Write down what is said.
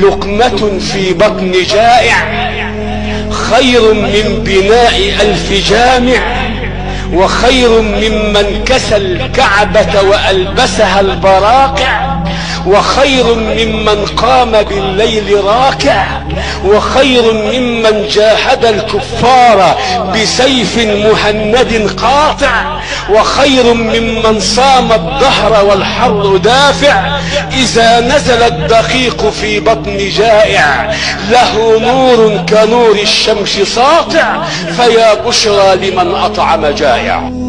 لقمة في بطن جائع خير من بناء ألف جامع وخير ممن كسى الكعبة وألبسها البراقع وخير ممن قام بالليل راكع وخير ممن جاهد الكفار بسيف مهند قاطع وخير ممن صام الدهر والحر دافع. إذا نزل الدقيق في بطن جائع له نور كنور الشمس ساطع. فيا بشرى لمن أطعم جائع.